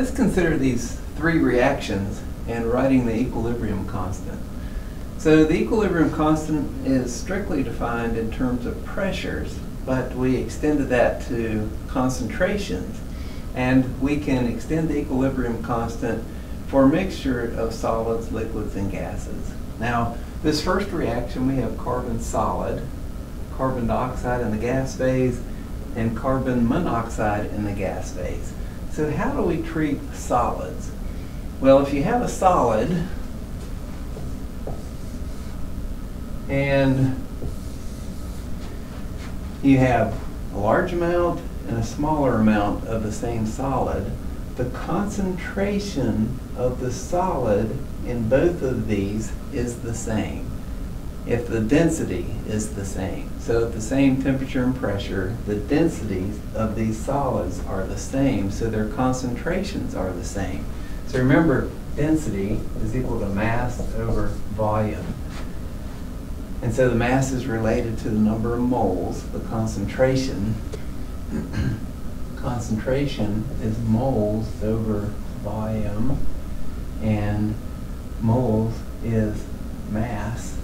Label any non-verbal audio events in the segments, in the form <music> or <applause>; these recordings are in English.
Let's consider these three reactions and writing the equilibrium constant. So the equilibrium constant is strictly defined in terms of pressures, but we extended that to concentrations. And we can extend the equilibrium constant for a mixture of solids, liquids, and gases. Now, this first reaction, we have carbon solid, carbon dioxide in the gas phase, and carbon monoxide in the gas phase. So how do we treat solids? Well, if you have a solid and you have a large amount and a smaller amount of the same solid, the concentration of the solid in both of these is the same if the density is the same. So at the same temperature and pressure, the densities of these solids are the same, so their concentrations are the same. So remember, density is equal to mass over volume. And so the mass is related to the number of moles, the concentration. <coughs> concentration is moles over volume, and moles is mass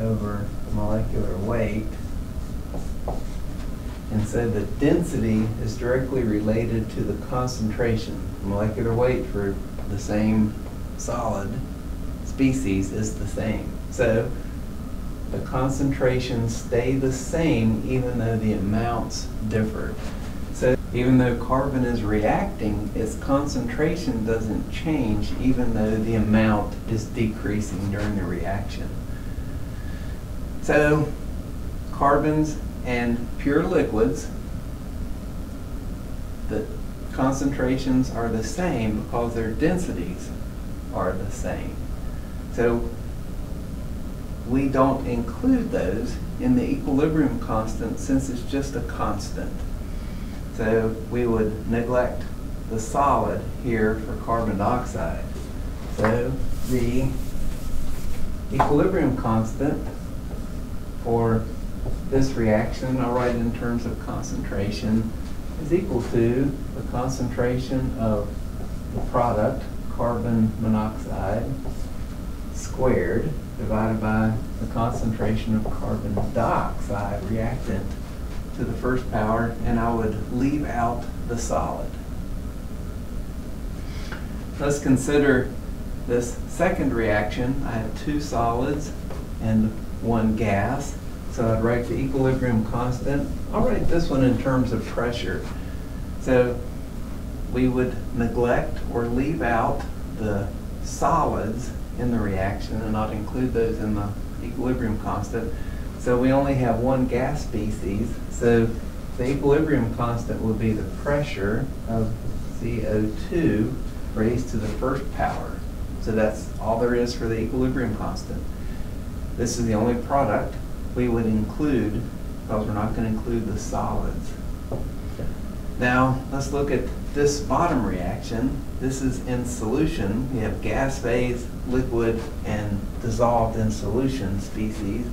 over molecular weight. And so the density is directly related to the concentration. Molecular weight for the same solid species is the same. So the concentrations stay the same even though the amounts differ. So even though carbon is reacting, its concentration doesn't change even though the amount is decreasing during the reaction. So carbons and pure liquids, the concentrations are the same because their densities are the same. So we don't include those in the equilibrium constant since it's just a constant. So we would neglect the solid here for carbon dioxide. So the equilibrium constant for this reaction, I'll write it in terms of concentration, is equal to the concentration of the product, carbon monoxide, squared, divided by the concentration of carbon dioxide reactant to the first power, and I would leave out the solid. Let's consider this second reaction. I have two solids and one gas. So I'd write the equilibrium constant. I'll write this one in terms of pressure. So we would neglect or leave out the solids in the reaction and not include those in the equilibrium constant. So we only have one gas species. So the equilibrium constant will be the pressure of CO2 raised to the first power. So that's all there is for the equilibrium constant. This is the only product we would include because we're not going to include the solids. Now, let's look at this bottom reaction. This is in solution. We have gas phase, liquid, and dissolved in solution species.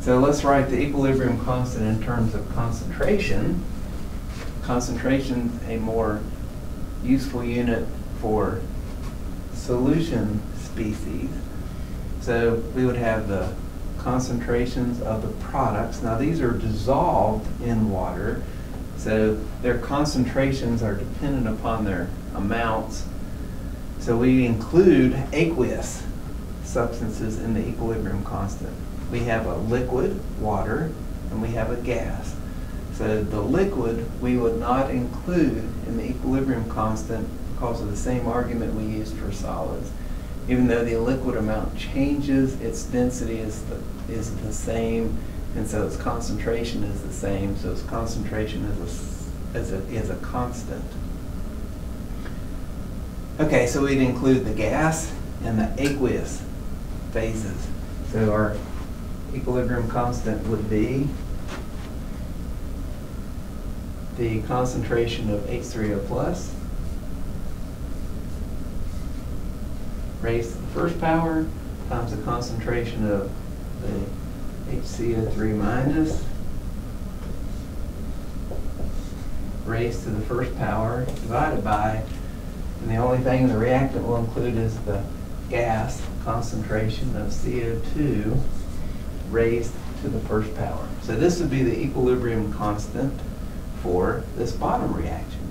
So let's write the equilibrium constant in terms of concentration. Concentration, is a more useful unit for solution species. So we would have the concentrations of the products. Now these are dissolved in water, so their concentrations are dependent upon their amounts. So we include aqueous substances in the equilibrium constant. We have a liquid, water, and we have a gas. So the liquid we would not include in the equilibrium constant because of the same argument we used for solids even though the liquid amount changes, its density is the, is the same, and so its concentration is the same, so its concentration is a, is a, is a constant. Okay, so we'd include the gas and the aqueous phases. So our equilibrium constant would be the concentration of H3O plus raised to the first power times the concentration of the HCO3 minus raised to the first power divided by And the only thing the reactant will include is the gas concentration of CO2 raised to the first power. So this would be the equilibrium constant for this bottom reaction.